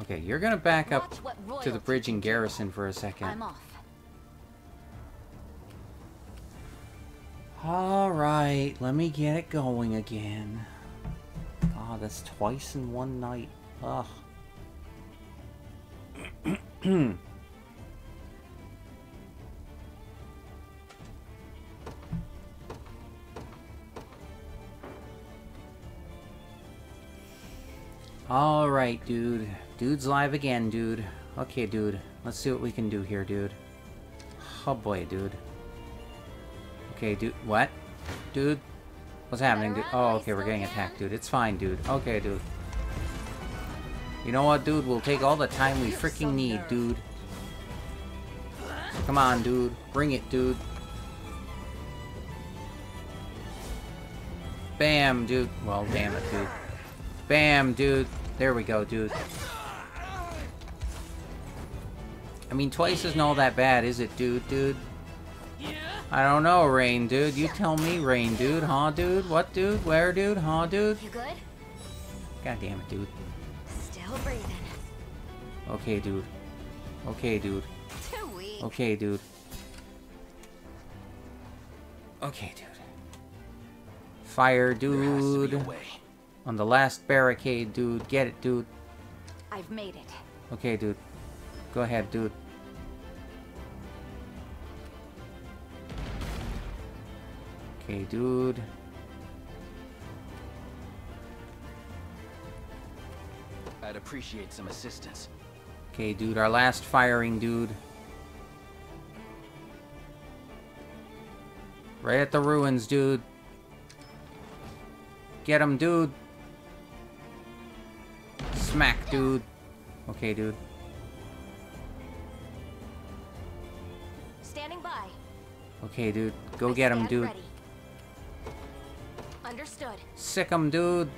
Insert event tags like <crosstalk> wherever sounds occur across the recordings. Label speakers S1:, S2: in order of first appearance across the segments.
S1: Okay, you're gonna back up to the bridge and garrison for a second. Alright, let me get it going again. God, that's twice in one night. Ugh. Alright, dude. Dude's live again, dude. Okay, dude. Let's see what we can do here, dude. Oh boy, dude. Okay, dude. What? Dude? What's happening, dude? Oh, okay, we're getting attacked, dude. It's fine, dude. Okay, dude. You know what, dude? We'll take all the time we freaking need, dude. Come on, dude. Bring it, dude. Bam, dude. Well, damn it, dude. Bam, dude. There we go, dude. I mean, twice isn't all that bad, is it, dude, dude? I don't know, Rain, dude. You tell me, Rain, dude. Huh, dude? What, dude? Where, dude? Huh, dude?
S2: You good?
S1: God damn it, dude.
S2: Still breathing.
S1: Okay, dude. Okay, dude.
S2: Too weak.
S1: Okay, dude. Okay, dude. Fire,
S3: There has to be a
S1: dude. On the last barricade, dude. Get it, dude.
S2: I've made it.
S1: Okay, dude. Go ahead, dude. Okay, dude.
S3: I'd appreciate some assistance.
S1: Okay, dude. Our last firing, dude. Right at the ruins, dude. Get him, dude. Smack, dude. Okay, dude.
S2: Standing by.
S1: Okay, dude. Go
S2: I
S1: get him, dude.
S2: ready. Understood.
S1: Sick him, dude.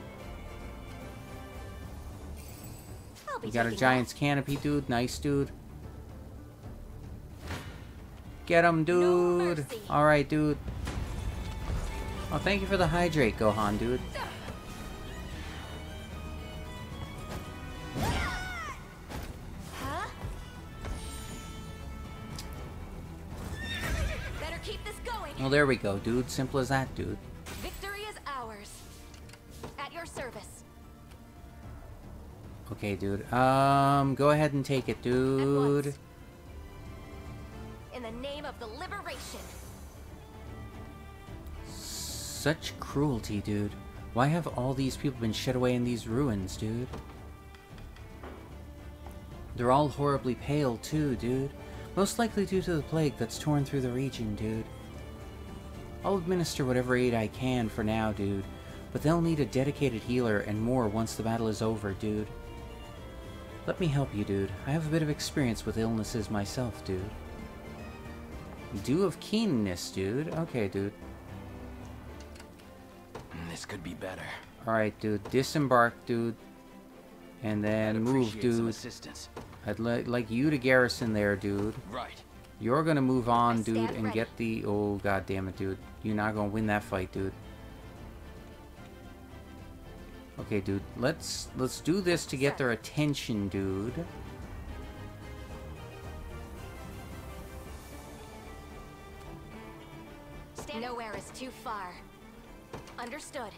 S1: You got a giant's canopy, dude. Nice, dude. Get him, dude.
S2: mercy.
S1: Alright, dude. Oh, thank you for the hydrate, Gohan, dude.
S2: Huh? Better keep this going.
S1: Well, there we go, dude. Simple as that, dude. Okay, dude. Um, go ahead and take it, dude.
S2: In the name of the liberation.
S1: Such cruelty, dude. Why have all these people been shut away in these ruins, dude? They're all horribly pale, too, dude. Most likely due to the plague that's torn through the region, dude. I'll administer whatever aid I can for now, dude. But they'll need a dedicated healer and more once the battle is over, dude. Let me help you, dude. I have a bit of experience with illnesses myself, dude. Dew of keenness, dude. Okay, dude.
S3: Mm, This could be better.
S1: Alright, dude. Disembark, dude. And then
S3: I'd
S1: move,
S3: appreciate some
S1: dude.
S3: assistance.
S1: I'd li like you to garrison there, dude.
S3: Right.
S1: You're gonna move on, dude, and
S2: ready.
S1: get the... Oh, god damn it, dude. You're not gonna win that fight, dude. Okay, dude. Let's let's do this to get their attention, dude.
S2: Stand Nowhere is too far. Understood.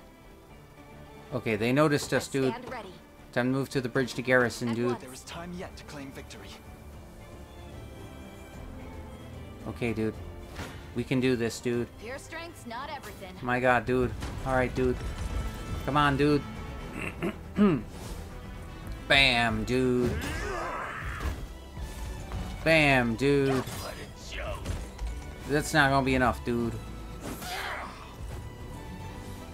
S1: Okay, they noticed us, dude.
S2: Stand ready.
S1: Time to move to the bridge to garrison, dude.
S3: There is time yet to claim victory.
S1: Okay, dude. We can do this, dude.
S2: Pure strength's not everything.
S1: My god, dude. Alright, dude. Come on, dude. <clears throat> Bam, dude. Bam, dude. That's not gonna be enough, dude.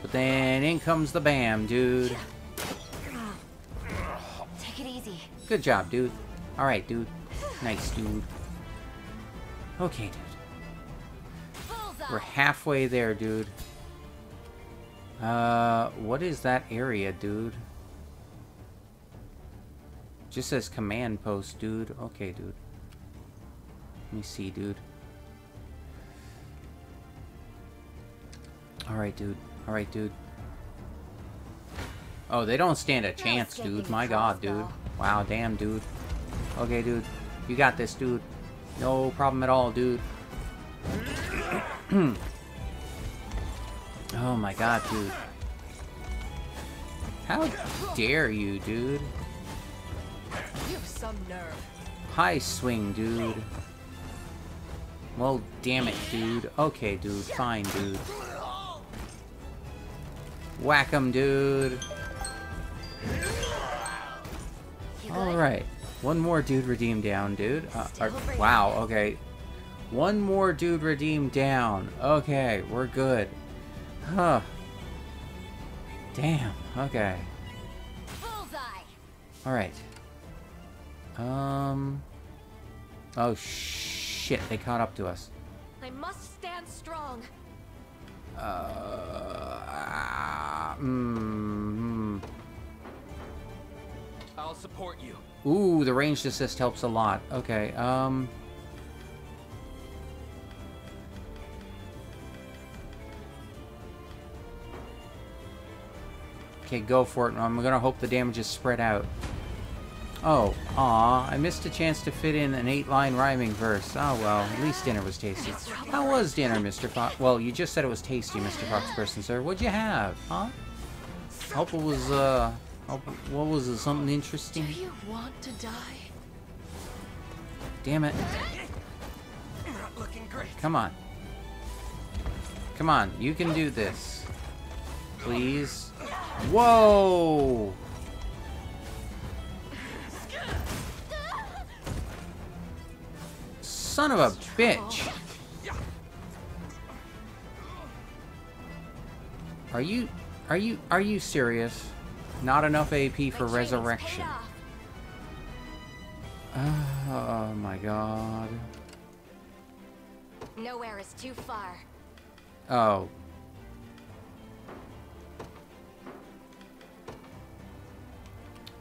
S1: But then in comes the bam, dude.
S2: Take it easy.
S1: Good job, dude. Alright, dude. Nice, dude. Okay, dude. We're halfway there, dude. Uh, what is that area, dude? Just says command post, dude. Okay, dude. Let me see, dude. Alright, dude. Alright, dude. Oh, they don't stand a chance, dude. My god, dude. Wow, damn, dude. Okay, dude. You got this, dude. No problem at all, dude. <clears throat> oh my god, dude. How dare you, dude?
S2: You have some nerve.
S1: High swing, dude. Well, damn it, dude. Okay, dude. Fine, dude. Whack him, dude. Alright. One more dude redeemed down, dude. Uh, or- wow, okay. One more dude redeemed down. Okay, we're good. Huh. Damn, okay. Alright. Um... Oh, shit. They caught up to us.
S2: I must stand strong.
S1: Uh... Mm,
S3: I'll support you.
S1: mm. Ooh, the ranged assist helps a lot. Okay, um... Okay, go for it. I'm gonna hope the damage is spread out. Oh, aw, I missed a chance to fit in an eight-line rhyming verse. Oh well, at least dinner was tasty. How was dinner, Mr. Fox? Well, you just said it was tasty, Mr. Fox Person, sir. What'd you have, huh? Hope it was, uh... Hope, what was it, something interesting?
S2: Do
S1: interesting?
S2: you want to die?
S1: Damn it.
S3: Not looking great.
S1: Come on. Come on, you can do this. Please. Whoa! Son of a bitch! Are you, are you, are you serious? Not enough AP for
S2: My training's paid
S1: resurrection. Oh my god.
S2: Nowhere is too far.
S1: Oh.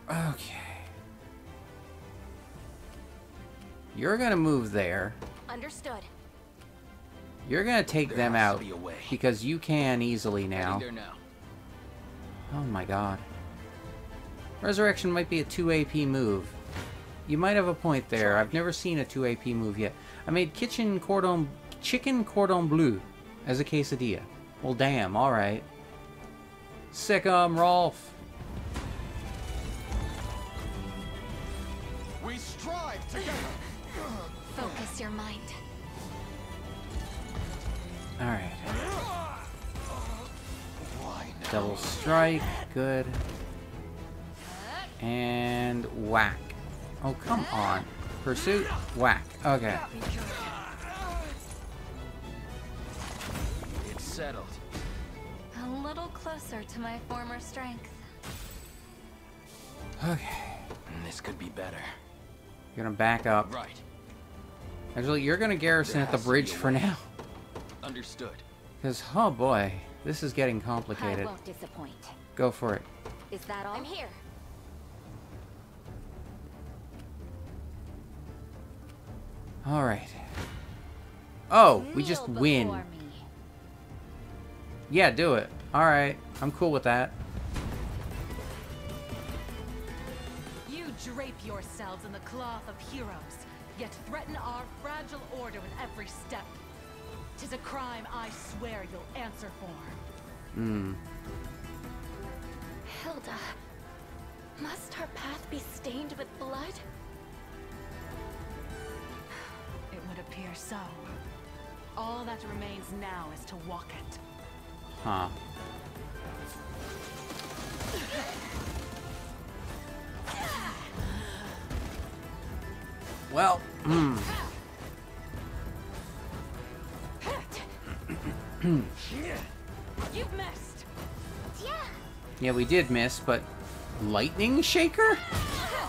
S1: Okay. You're gonna move there.
S2: Understood.
S1: You're gonna take
S3: There
S1: them out
S3: be a
S1: because you can easily now.
S3: now.
S1: Oh my god. Resurrection might be a 2 AP move. You might have a point there. I've never seen a 2 AP move yet. I made kitchen cordon chicken cordon bleu as a quesadilla. Well damn, alright. Sick 'em, Rolf.
S3: Together.
S2: Focus your mind.
S1: Alright. Double strike, good. And whack. Oh, come on. Pursuit, whack. Okay.
S3: It's settled.
S2: A little closer to my former strength.
S1: Okay.
S3: This could be better.
S1: You're gonna back up.
S3: Right.
S1: Actually, you're gonna garrison at the bridge for now.
S3: Understood.
S1: Because, oh boy, this is getting complicated.
S2: I
S1: complicated.
S2: won't disappoint.
S1: Go for it.
S2: Is that all? I'm here.
S1: Alright. Oh, we just win.
S2: me.
S1: Yeah, do it. Alright, I'm cool with that.
S4: Drape yourselves in the cloth of heroes, yet threaten our fragile order with every step. Tis a crime I swear you'll answer for.
S1: Hmm.
S2: Hilda, must our path be stained with blood?
S4: It would appear so. All that remains now is to walk it.
S1: Huh. Well, hmm. <clears throat>
S4: You've missed!
S2: Yeah.
S1: Yeah, we did miss, but lightning shaker?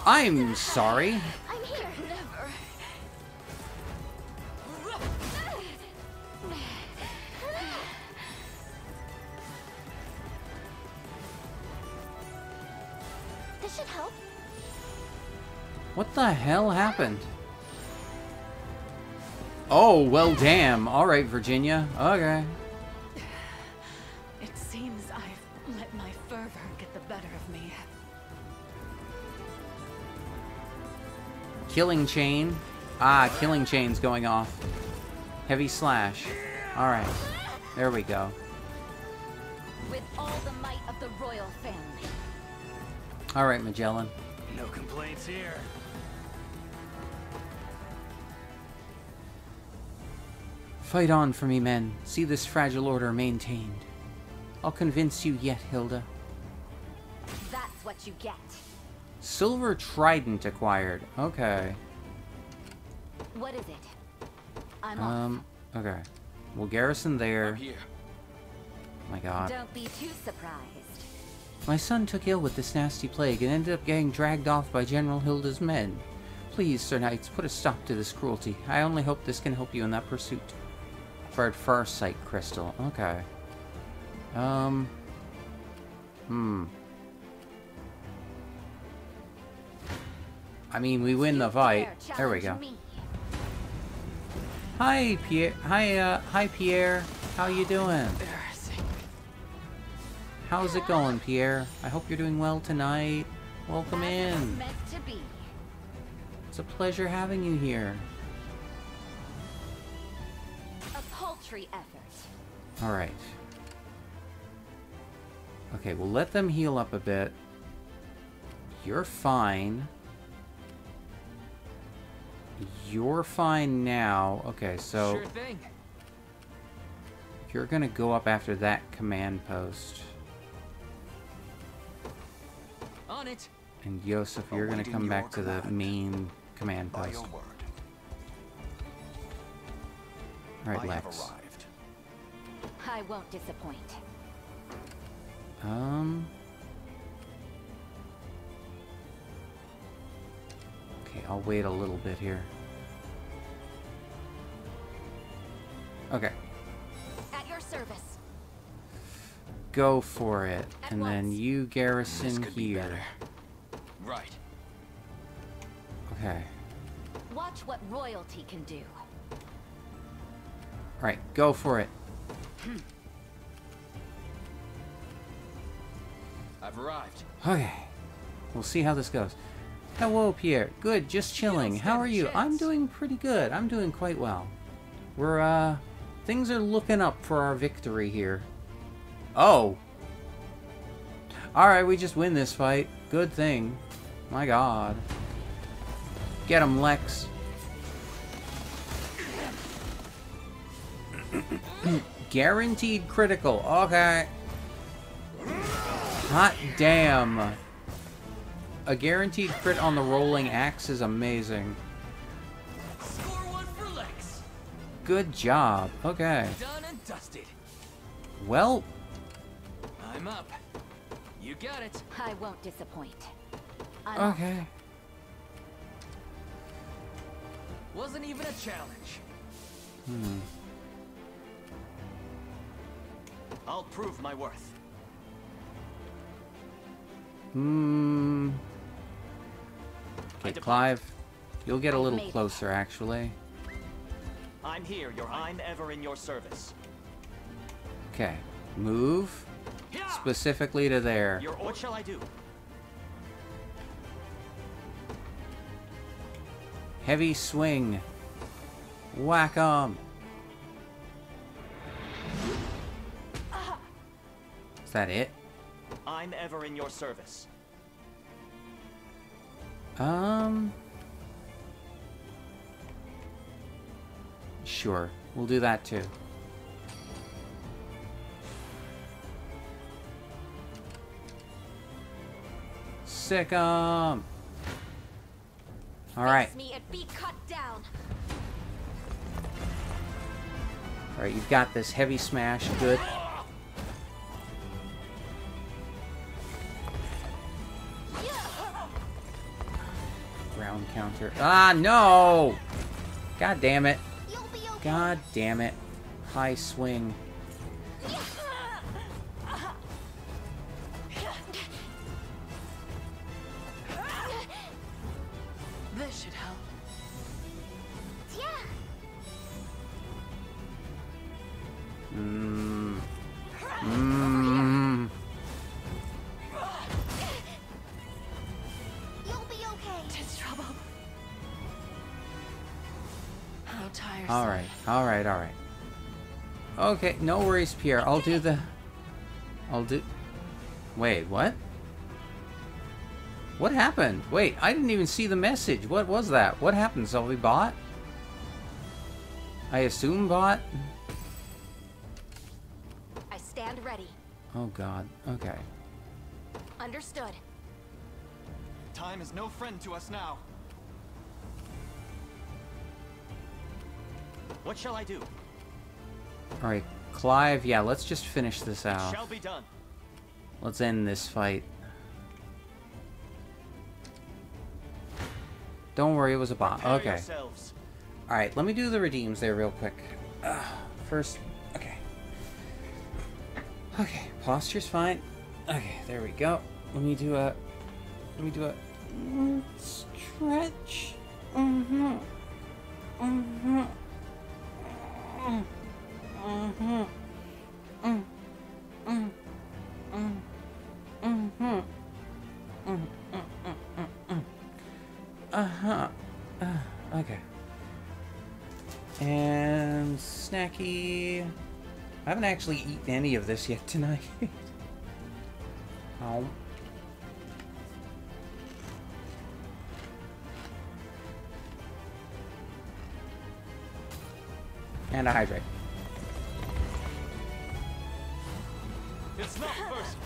S1: I'm sorry.
S2: I'm here. Never. This should help.
S1: What the hell happened? Oh, well, damn. All right, Virginia. Okay.
S4: It seems I've let my fervor get the better of me.
S1: Killing chain. Ah, killing chain's going off. Heavy slash. All right. There we go.
S2: With all the might of the royal family.
S1: All right, Magellan.
S3: No complaints here.
S1: Fight on for me, men. See this fragile order maintained. I'll convince you yet, Hilda.
S2: That's what you get.
S1: Silver Trident acquired. Okay.
S2: What is it? I'm off.
S1: Um, okay. We'll garrison there.
S3: I'm here.
S1: My god.
S2: Don't be too surprised.
S1: My son took ill with this nasty plague and ended up getting dragged off by General Hilda's men. Please, Sir Knights, put a stop to this cruelty. I only hope this can help you in that pursuit. Bird Farsight Crystal. Okay. Um. Hmm. I mean, we win the fight. There we go. Hi, Pierre. Hi, uh, hi, Pierre. How you doing? How's it going, Pierre? I hope you're doing well tonight. Welcome
S2: As it was
S1: in.
S2: meant to be.
S1: It's a pleasure having you here.
S2: A effort.
S1: Alright. Okay, we'll let them heal up a bit. You're fine. You're fine now. Okay, so
S3: Sure thing.
S1: you're gonna go up after that command post.
S3: On it.
S1: And Josef, you're gonna come
S3: your
S1: back to the main command post. Alright,
S3: I have
S1: Lex.
S3: Arrived.
S2: I won't disappoint.
S1: Um. Okay, I'll wait a little bit here. Okay,
S2: At your service.
S1: go for it.
S2: At
S1: And then
S2: once.
S1: you
S3: This
S1: garrison
S3: could be
S1: here.
S3: better. Right.
S1: Okay.
S2: Watch what royalty can do.
S1: Alright, go for it.
S3: I've arrived.
S1: Okay. We'll see how this goes. Hello, Pierre. Good, just chilling. How are you? I'm doing pretty good. I'm doing quite well. We're, uh... Things are looking up for our victory here. Oh! Alright, we just win this fight. Good thing. My god. Get him, Lex. Guaranteed critical. Okay. Hot damn. A guaranteed crit on the rolling axe is amazing.
S3: Score one for Lex.
S1: Good job. Okay.
S3: Done and dusted.
S1: Well,
S3: I'm up. You got it.
S2: I won't disappoint. I'm off.
S1: okay.
S3: Wasn't even a challenge.
S1: Hmm.
S3: I'll prove my worth.
S1: Hmm. Okay. Clive. You'll get a
S2: I've
S1: little closer, actually.
S5: I'm here, your I'm ever in your service.
S1: Okay. Move specifically to there.
S5: Your what shall I do?
S1: Heavy swing. Whack 'em. That it?
S5: I'm ever in your service.
S1: Um. Sure, we'll do that too. Sick 'em. All right,
S2: Face me and be cut down.
S1: all right. You've got this heavy smash. Good. Counter. Ah, no! God damn it.
S2: You'll be okay.
S1: God damn it. High swing.
S2: Be
S4: trouble. How tiresome.
S1: All right, all right, all right. Okay, no worries, Pierre. I'll do the. I'll do. Wait, what? What happened? Wait, I didn't even see the message. What was that? What happened, Sylvie? Bot? I assume bot?
S2: I stand ready.
S1: Oh god. Okay.
S2: Understood.
S5: Time is no friend to us now. What shall I do?
S1: Alright, Clive, yeah, let's just finish this out.
S5: Shall be done.
S1: Let's end this fight. Don't worry, it was a bot.
S5: Prepare
S1: Okay.
S5: yourselves.
S1: Alright, let me do the redeems there real quick. Uh, first, okay. Okay, posture's fine. Okay, there we go. Let me do a. Let me do a. mm, Stretch. Mm-hmm. Mm-hmm. Mm-hmm. Mm-hmm. Mm-hmm. Mm-hmm. Mm-hmm. Uh-huh. Uh, okay. And snacky. I haven't actually eaten any of this yet tonight. oh. And a hydrate.
S5: It's not first.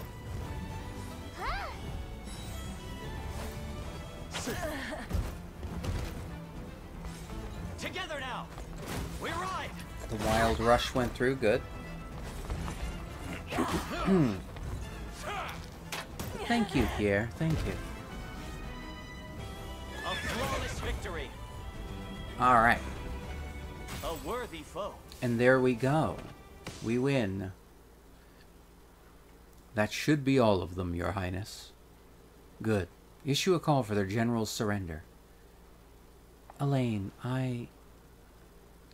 S5: Together now. We ride.
S1: The wild rush went through. Good. <clears throat> Thank you, Pierre. Thank you.
S5: A flawless victory.
S1: All right.
S5: A worthy foe.
S1: And there we go. We win. That should be all of them, Your Highness. Good. Issue a call for their general's surrender. Alain, I...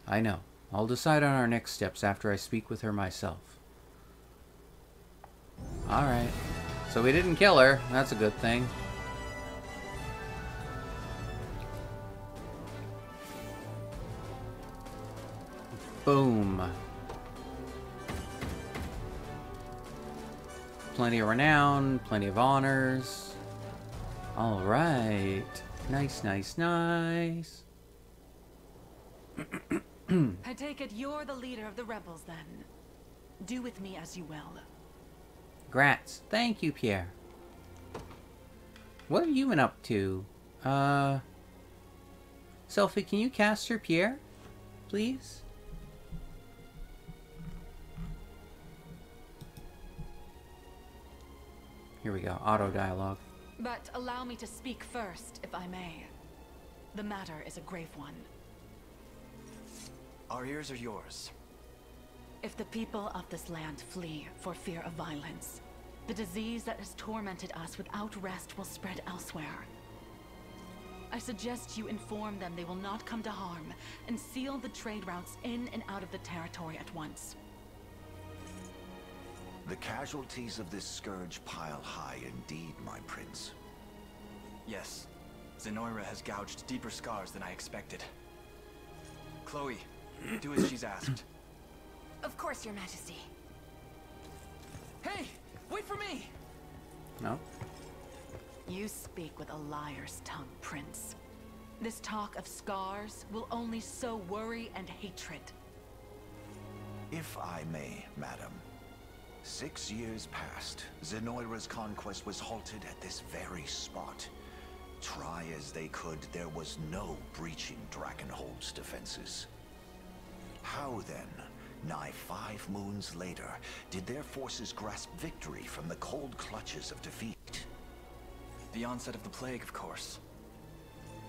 S1: I know. I'll decide on our next steps after I speak with her myself. Alright. So we didn't kill her. That's a good thing. Boom. Plenty of renown, plenty of honors. Alright. Nice, nice, nice.
S4: I take it you're the leader of the rebels then. Do with me as you will.
S1: Grats. Thank you, Pierre. What have you been up to? Uh... Selfie, can you cast her, Pierre? Please? We go. Auto dialogue.
S4: But allow me to speak first, if I may. The matter is a grave one.
S5: Our ears are yours.
S4: If the people of this land flee for fear of violence, the disease that has tormented us without rest will spread elsewhere. I suggest you inform them they will not come to harm, and seal the trade routes in and out of the territory at once.
S6: The casualties of this scourge pile high indeed, my prince.
S7: Yes. Zenoira has gouged deeper scars than I expected. Chloe, do as she's asked. <clears throat>
S2: Of course, Your Majesty.
S3: Hey, wait for me!
S1: No?
S4: You speak with a liar's tongue, Prince. This talk of scars will only sow worry and hatred.
S6: If I may, madam. Six years passed. Zenoira's conquest was halted at this very spot. Try as they could, there was no breaching Drakenhold's defenses. How then, nigh five moons later, did their forces grasp victory from the cold clutches of defeat?
S7: The onset of the plague, of course.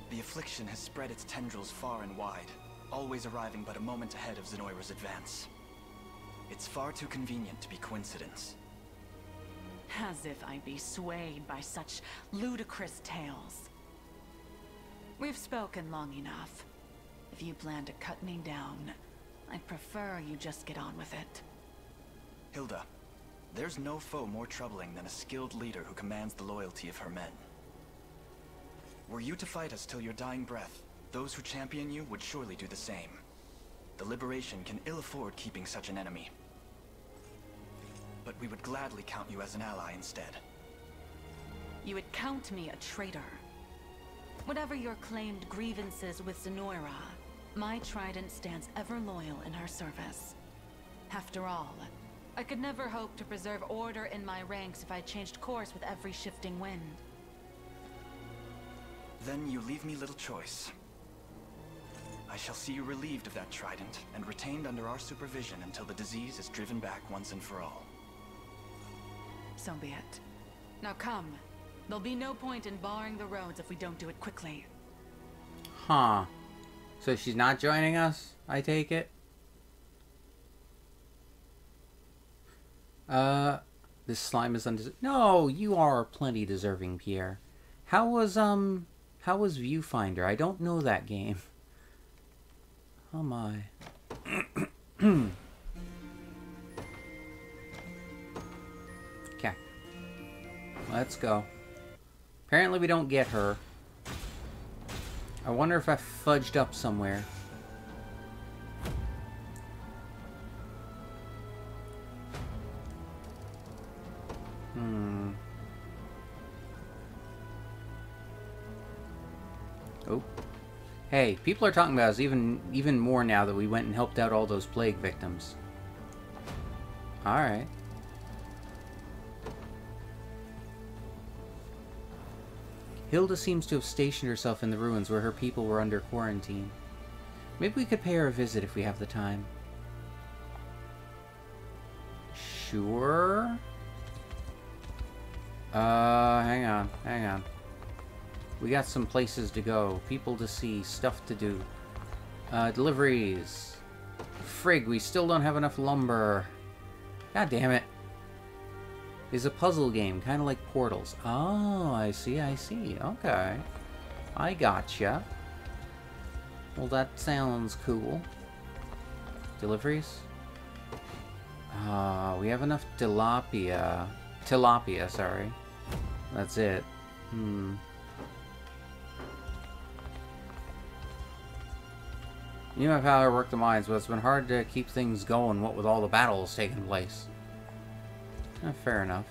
S7: The affliction has spread its tendrils far and wide, always arriving but a moment ahead of Zenoira's advance. It's far too convenient to be coincidence.
S4: As if I'd be swayed by such ludicrous tales. We've spoken long enough. If you plan to cut me down, I'd prefer you just get on with it.
S7: Hilda, there's no foe more troubling than a skilled leader who commands the loyalty of her men. Were you to fight us till your dying breath, those who champion you would surely do the same. The Liberation can ill afford keeping such an enemy. But we would gladly count you as an ally instead.
S4: You would count me a traitor. Whatever your claimed grievances with Zenoira, my trident stands ever loyal in her service. After all, I could never hope to preserve order in my ranks if I changed course with every shifting wind.
S7: Then you leave me little choice. I shall see you relieved of that trident and retained under our supervision until the disease is driven back once and for all.
S4: So be it. Now come. There'll be no point in barring the roads if we don't do it quickly.
S1: Huh. So she's not joining us, I take it? Uh, this slime is undeserving. No, you are plenty deserving, Pierre. How was, um, how was Viewfinder? I don't know that game. <laughs> Oh my. <clears throat> okay. Let's go. Apparently we don't get her. I wonder if I fudged up somewhere. Hmm. Oh. Hey, people are talking about us even even more now that we went and helped out all those plague victims. Alright. Hilda seems to have stationed herself in the ruins where her people were under quarantine. Maybe we could pay her a visit if we have the time. Sure. Uh, hang on, hang on. We got some places to go, people to see, stuff to do. Uh, deliveries. Frig, we still don't have enough lumber. God damn. It's a puzzle game, kind of like Portals. Oh, I see, I see. Okay. I gotcha. Well, that sounds cool. Deliveries? Uh, we have enough tilapia. Tilapia, sorry. That's it. Hmm. You know how I work the mines, but it's been hard to keep things going, what with all the battles taking place. Eh, fair enough.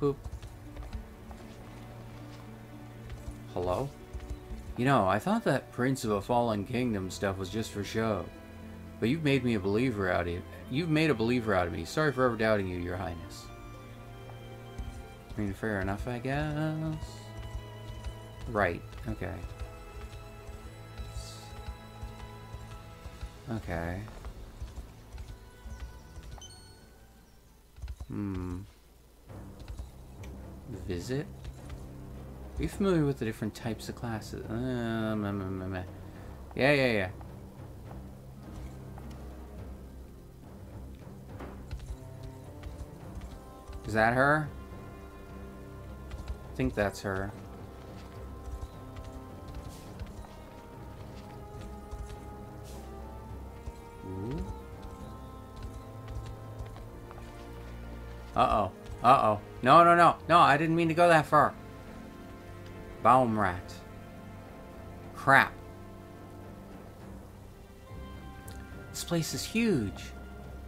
S1: Boop. Hello? You know, I thought that Prince of a Fallen Kingdom stuff was just for show. But you've made me a believer out of you. You've made a believer out of me. Sorry for ever doubting you, your highness. I mean, fair enough, I guess. Right, okay. Okay. Hmm. Visit? Are you familiar with the different types of classes? Um, um, um, um, yeah, yeah, yeah. Is that her? I think that's her. Uh-oh. Uh-oh. No, no, no. No, I didn't mean to go that far. Baumrat. Crap. This place is huge.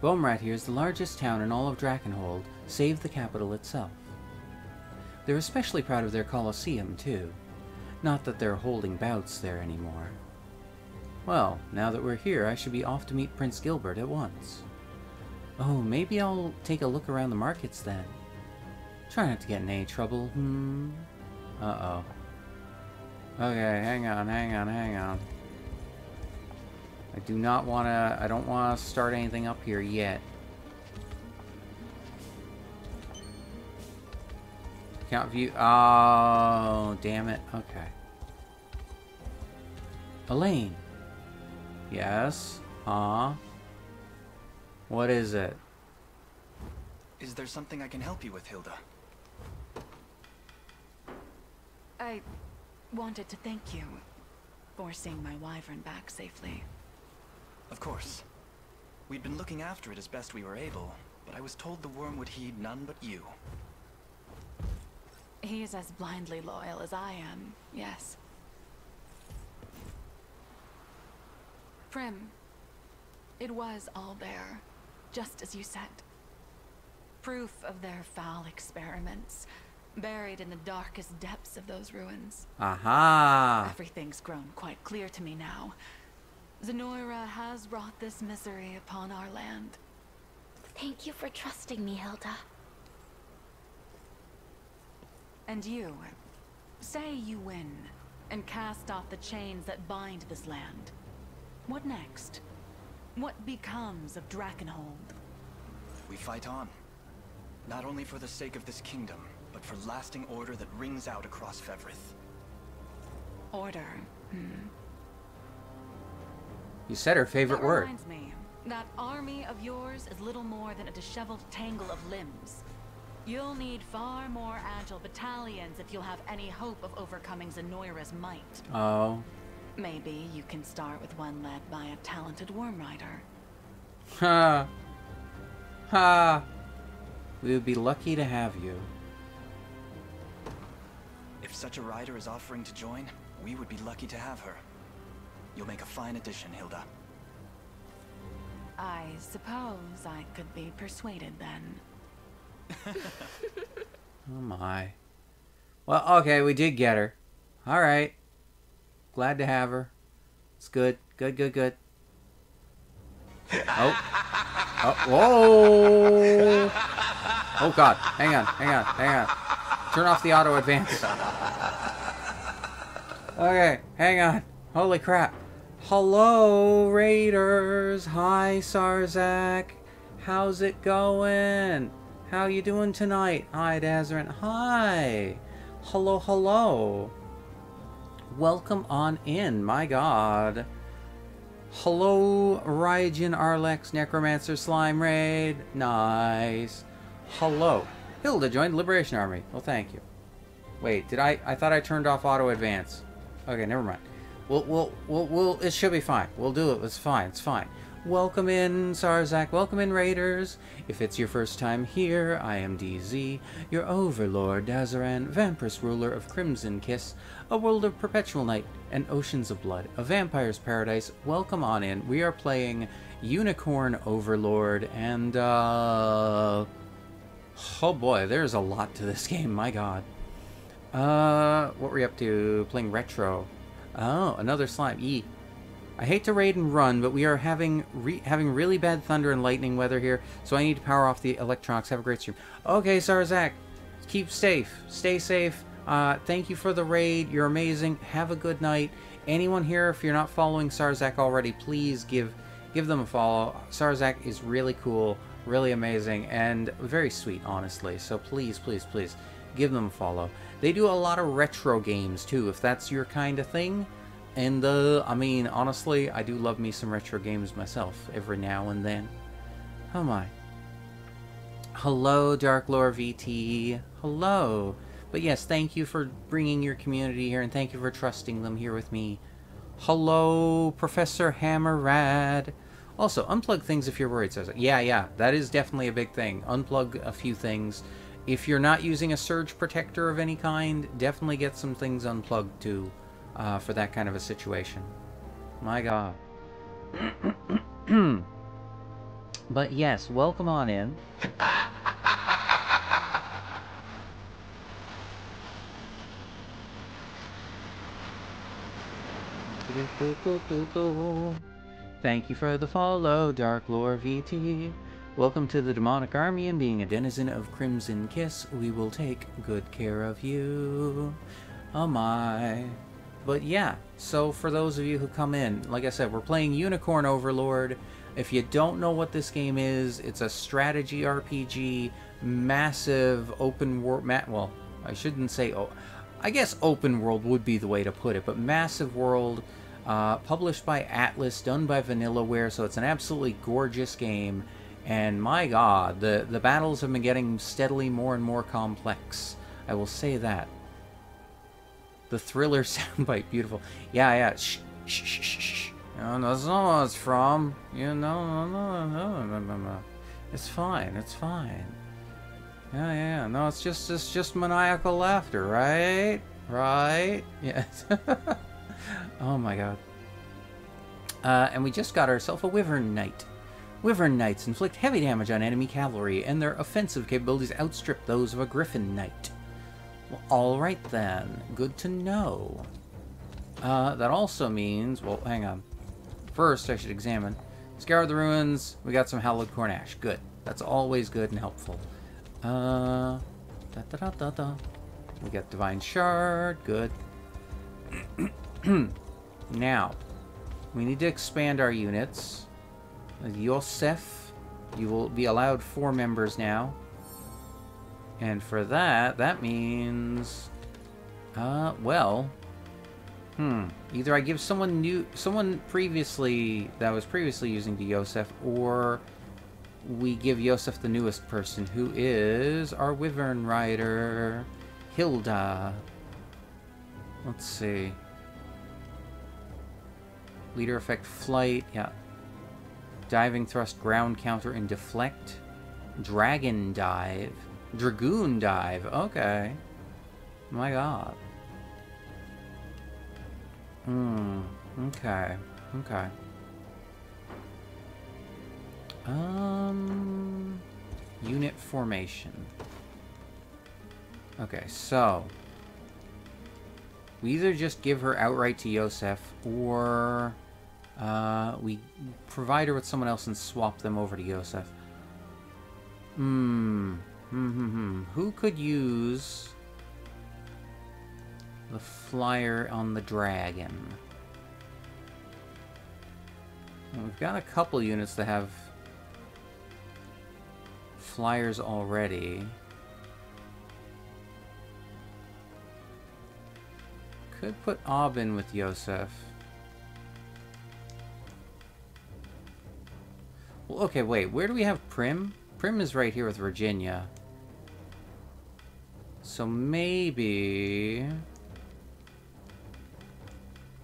S1: Baumrat here is the largest town in all of Drakenhold, save the capital itself. They're especially proud of their Colosseum, too. Not that they're holding bouts there anymore. Well, now that we're here, I should be off to meet Prince Gilbert at once. Oh, maybe I'll take a look around the markets then. Try not to get in any trouble, hmm? Uh-oh. Okay, hang on, hang on, hang on. I do not want to... I don't want to start anything up here yet. Count view... Oh, damn it. Okay. Alain. Yes? Huh? What is it?
S7: Is there something I can help you with, Hilda?
S4: I wanted to thank you for seeing my wyvern back safely.
S7: Of course. We'd been looking after it as best we were able, but I was told the worm would heed none but you.
S4: He is as blindly loyal as I am, yes. Prim, it was all there, just as you said. Proof of their foul experiments, buried in the darkest depths of those ruins.
S1: Aha!
S4: Everything's grown quite clear to me now. Zenoira has brought this misery upon our land.
S2: Thank you for trusting me, Hilda.
S4: And you, say you win, and cast off the chains that bind this land. What next? What becomes of Drakenhold?
S7: We fight on. Not only for the sake of this kingdom, but for lasting order that rings out across Fevrith.
S4: Order. Hmm.
S1: You said her favorite
S4: that
S1: word.
S4: reminds me, that army of yours is little more than a disheveled tangle of limbs. You'll need far more agile battalions if you'll have any hope of overcoming Zenoira's might.
S1: Oh.
S4: Maybe you can start with one led by a talented worm rider.
S1: Ha. Ha. We would be lucky to have you.
S7: If such a rider is offering to join, we would be lucky to have her. You'll make a fine addition, Hilda.
S4: I suppose I could be persuaded then. <laughs>
S1: Oh my. Well, okay, we did get her. All right. Glad to have her. It's good. Good, good, good. Oh. Oh, whoa. Oh, God. Hang on, hang on, hang on. Turn off the auto advance. Okay, hang on. Holy crap. Hello, Raiders. Hi, Sarzak. How's it going? How you doing tonight? Hi, Dzaran. Hi. Hello, hello. Welcome on in, my god. Hello, Raijin Arlex Necromancer Slime Raid. Nice. Hello. Hilda joined Liberation Army. Well, thank you. Wait, did I? I thought I turned off auto advance. Okay, never mind. We'll, we'll, we'll, we'll, it should be fine. We'll do it. It's fine. It's fine. Welcome in, Sarzak. Welcome in, Raiders. If it's your first time here, I am DZ, your overlord, Dzaran, Vampirous ruler of Crimson Kiss, a world of perpetual night and oceans of blood, a vampire's paradise. Welcome on in. We are playing Unicorn Overlord, and, uh... Oh boy, there's a lot to this <laughs> game, my god. Uh, what were you up to? Playing retro. Oh, another slime. E. I hate to raid and run, but we are having re having really bad thunder and lightning weather here, so I need to power off the electronics. Have a great stream. Okay, Sarzak, keep safe. Stay safe. Uh, thank you for the raid. You're amazing. Have a good night. Anyone here, if you're not following Sarzak already, please give give them a follow. Sarzak is really cool, really amazing, and very sweet, honestly. So please, please, please, give them a follow. They do a lot of retro games too, if that's your kind of thing. And, uh, I mean, honestly, I do love me some retro games myself, every now and then. Oh my. Hello, Dark Lore VT. Hello. But yes, thank you for bringing your community here, and thank you for trusting them here with me. Hello, Professor Hammerad. Also, unplug things if you're worried, says it. Yeah, yeah, that is definitely a big thing. Unplug a few things. If you're not using a surge protector of any kind, definitely get some things unplugged too uh, for that kind of a situation. My god. <clears throat> but yes, welcome on in. Thank you for the follow, Dark Lore VT. Welcome to the Demonic Army, and being a denizen of Crimson Kiss, we will take good care of you. Oh my. But yeah, so for those of you who come in, like I said, we're playing Unicorn Overlord. If you don't know what this game is, it's a strategy RPG, massive open world. Ma well, I shouldn't say. Oh, I guess open world would be the way to put it, but massive world. Uh, published by ATLUS, done by Vanillaware, so it's an absolutely gorgeous game. And my god, the, the battles have been getting steadily more and more complex. I will say that. The thriller <laughs> soundbite, beautiful. Yeah, yeah. Shh, shh, shh, shh, shh. No, that's not what it's from. You know, no, no, no, no, no, no. It's fine. It's fine. Yeah, yeah. No, it's just, it's just maniacal laughter, right? Right? Yes. <laughs> oh my god. Uh, and we just got ourselves a Wyvern Knight. Wyvern Knights inflict heavy damage on enemy cavalry, and their offensive capabilities outstrip those of a Griffin Knight. Well, alright then. Good to know. Uh, that also means... Well, hang on. First, I should examine. Scour the ruins. We got some hallowed cornash. Good. That's always good and helpful. Uh... Da, da, da, da, da. We got Divine Shard. Good. <clears throat> now, we need to expand our units. Josef, you will be allowed four members now. And for that, that means... Uh, well... Hmm. Either I give someone new... Someone previously... That was previously using Josef, or... We give Josef the newest person, who is our Wyvern Rider, Hilda. Let's see. Leader effect, flight, yeah. Diving thrust, ground counter, and deflect. Dragon dive. Dragoon dive, okay. My god. Hmm, okay, okay. Um, unit formation. Okay, so we either just give her outright to Josef, or uh, we provide her with someone else and swap them over to Josef. Hmm. Hmm, hmm, hmm. Who could use the flyer on the dragon? Well, we've got a couple units that have flyers already. Could put Aubin with Josef. Well, okay, wait. Where do we have Prim? Prim is right here with Virginia. So maybe...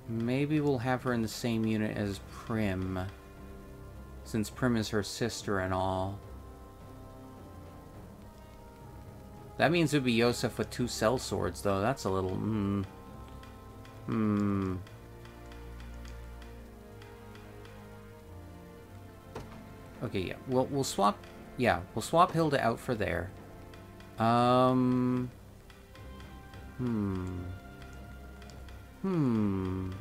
S1: Maybe we'll have her in the same unit as Prim. Since Prim is her sister and all. That means it would be Josef with two sellswords, though. That's a little... Hmm. Hmm. Okay, yeah. We'll, we'll swap... Yeah, we'll swap Hilda out for there. Um... Hmm. Hmm.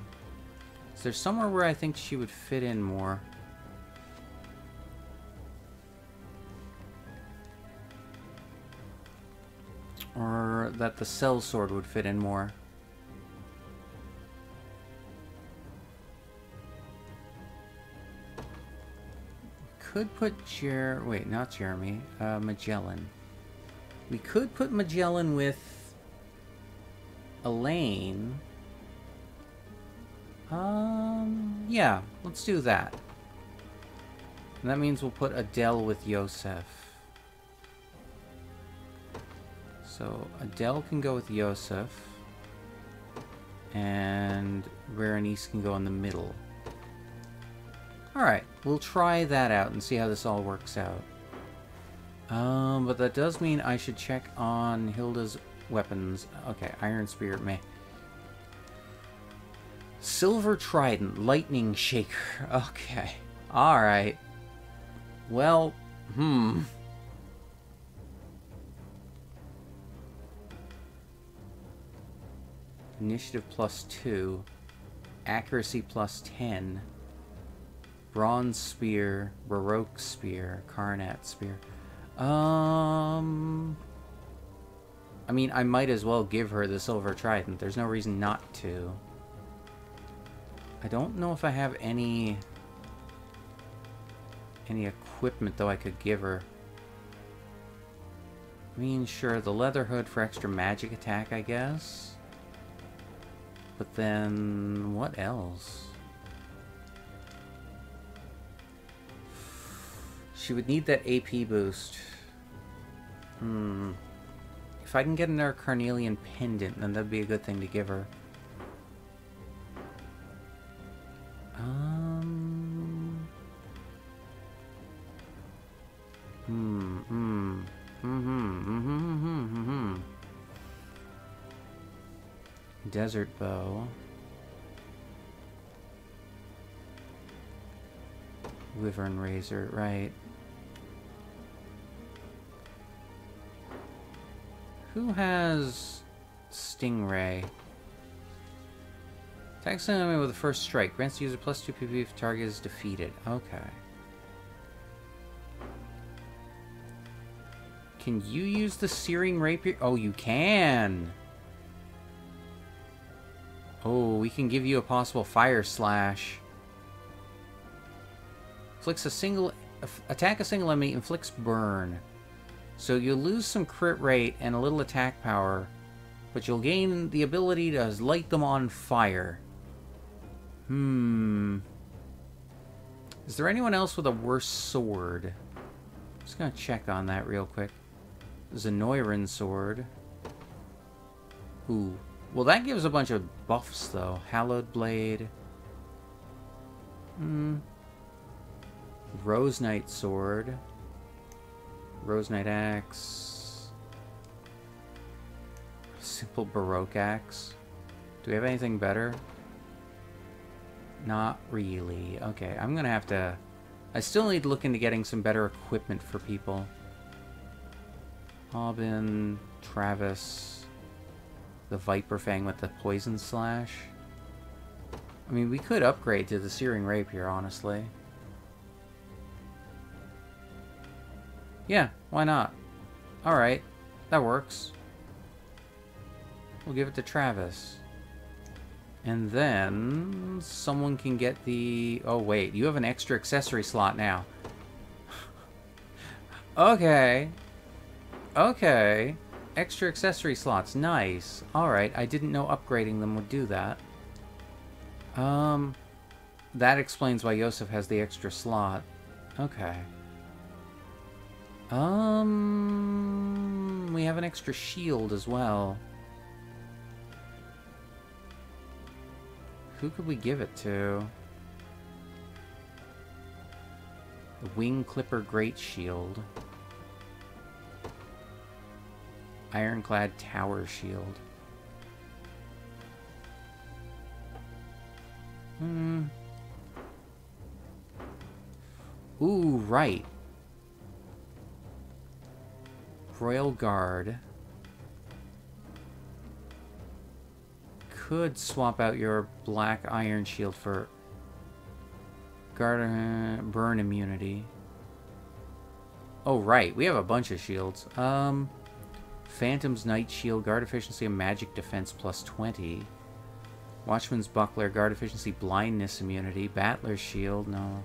S1: Is there somewhere where I think she would fit in more? Or that the sellsword would fit in more? Could put Jer... Wait, not Jeremy. Uh, Magellan. We could put Magellan with Alain. Um, yeah, let's do that. And that means we'll put Adel with Josef. So Adel can go with Josef. And Berenice can go in the middle. Alright, we'll try that out and see how this all works out. Um, but that does mean I should check on Hilda's weapons. Okay, Iron Spear, may. Silver Trident, Lightning Shaker. <laughs> Okay. Alright. Well, hmm. Initiative plus 2. Accuracy plus 10. Bronze Spear. Baroque Spear. Carnat Spear. Um... I mean, I might as well give her the Silver Trident. There's no reason not to. I don't know if I have any... Any equipment, though, I could give her. I mean, sure, the leather hood for extra magic attack, I guess. But then, what else? She would need that AP boost. Hmm. If I can get another Carnelian Pendant, then that'd be a good thing to give her. Um... Hmm, hmm. Mm-hmm, mm-hmm, mm-hmm, mm-hmm. Desert Bow. Wyvern Razor, right. Who has Stingray? Attacks an enemy with the first strike. Grants the user plus 2 PP if target is defeated. Okay. Can you use the Searing Rapier? Oh, you can! Oh, we can give you a possible Fire Slash. Inflicts a single... Attack a single enemy, inflicts burn. So you'll lose some crit rate and a little attack power, but you'll gain the ability to light them on fire. Hmm. Is there anyone else with a worse sword? Just gonna check on that real quick. Zenoiran sword. Ooh. Well, that gives a bunch of buffs, though. Hallowed Blade. Hmm. Rose Knight sword. Rose Knight axe. Simple Baroque axe. Do we have anything better? Not really. Okay, I'm gonna have to... I still need to look into getting some better equipment for people. Aubin, Travis, the Viper Fang with the Poison Slash. I mean, we could upgrade to the Searing Rapier, honestly. Yeah, why not? Alright, that works. We'll give it to Travis. And then someone can get the... Oh, wait. You have an extra accessory slot now. <laughs> okay. Okay. Extra accessory slots. Nice. Alright. I didn't know upgrading them would do that. Um... That explains why Josef has the extra slot. Okay. Um... We have an extra shield as well. Who could we give it to? The Wing Clipper Great Shield. Ironclad Tower Shield. Hmm. Ooh, right. Royal Guard. could swap out your black iron shield for guard burn immunity. Oh, right. We have a bunch of shields. Um, Phantom's Night Shield, guard efficiency and magic defense plus 20. Watchman's Buckler, guard efficiency, blindness immunity. Battler's Shield, no.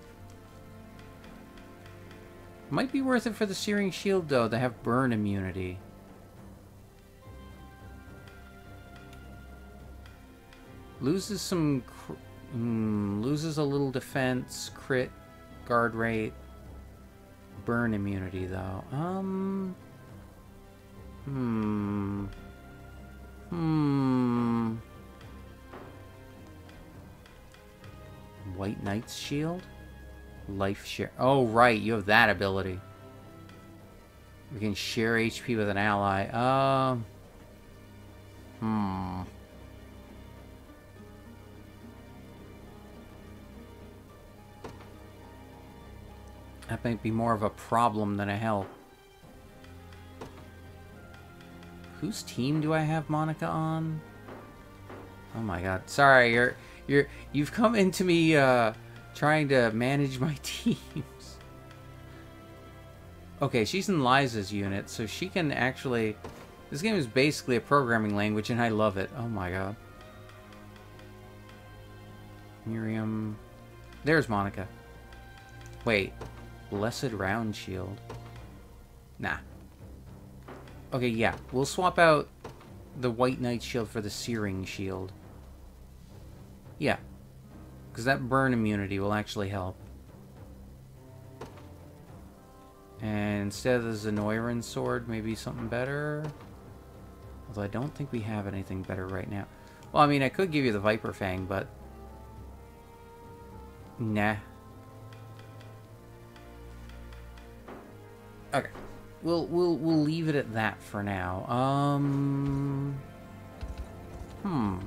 S1: Might be worth it for the Searing Shield, though, to have burn immunity. Loses some... Mm, loses a little defense, crit, guard rate, burn immunity, though. Um... Hmm... Hmm... White Knight's Shield? Life share. Oh, right, you have that ability. We can share HP with an ally. Um... Uh, hmm... That might be more of a problem than a help. Whose team do I have Monica on? Oh my god. Sorry, you're you're you've come into me uh trying to manage my <laughs> teams. Okay, she's in Liza's unit, so she can actually this game is basically a programming language and I love it. Oh my god. Miriam. There's Monica. Wait. Blessed Round Shield. Nah. Okay, yeah. We'll swap out the White Knight Shield for the Searing Shield. Yeah. Because that burn immunity will actually help. And instead of the Zenoiran Sword, maybe something better? Although I don't think we have anything better right now. Well, I mean, I could give you the Viper Fang, but... Nah. Okay. We'll we'll we'll leave it at that for now. Um Hmm.